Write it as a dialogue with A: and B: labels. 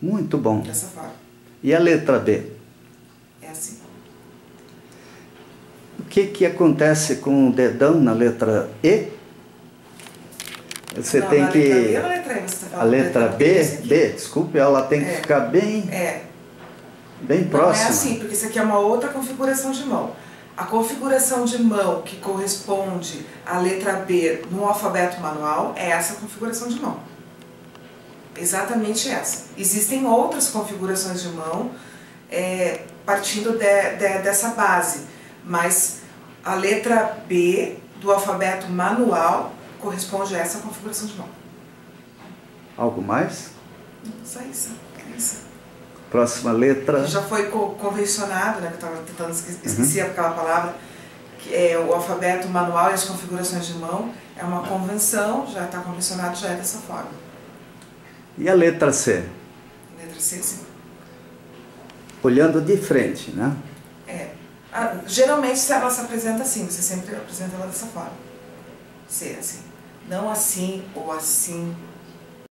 A: Muito bom.
B: Dessa forma.
A: E a letra B?
B: É assim.
A: O que, que acontece com o dedão na letra E? Você
B: Não,
A: tem que.
B: Letra B ou letra E? Você tá
A: A
B: falando
A: letra B,
B: aqui?
A: B, desculpe, ela tem que
B: É.
A: ficar bem,
B: É.
A: bem
B: Não
A: próxima.
B: é assim, porque isso aqui é uma outra configuração de mão. A configuração de mão que corresponde à letra B no alfabeto manual é essa configuração de mão. Exatamente essa. Existem outras configurações de mão é, partindo de- de- dessa base, mas a letra B do alfabeto manual corresponde a essa configuração de mão.
A: Algo mais?
B: Só isso. é isso.
A: Próxima letra.
B: já foi co- convencionado, né, que eu estava tentando esque- esqueci aquela palavra, que é o alfabeto manual e as configurações de mão, é uma convenção, já está convencionado, já é dessa forma.
A: E a letra C?
B: Letra C, sim.
A: Olhando de frente, né?
B: É. Ah, geralmente ela se apresenta assim, você sempre apresenta ela dessa forma. C, assim. Não assim ou assim,